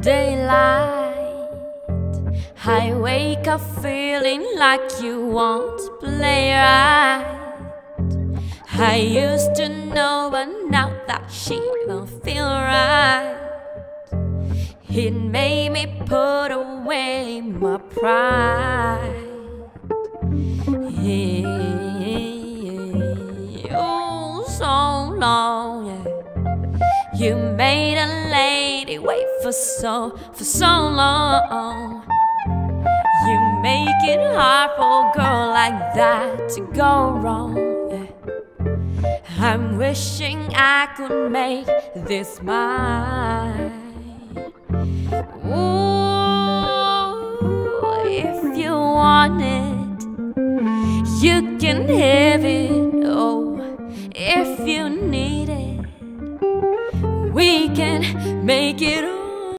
daylight. I wake up feeling like you won't play right. I used to know, but now that she don't feel right, it made me put away my pride. Yeah, oh, so long. You made a lady wait for so, for so long. You make it hard for a girl like that to go wrong. I'm wishing I could make this mine. Ooh, if you want it, you can have it. Oh, if you need it, can make it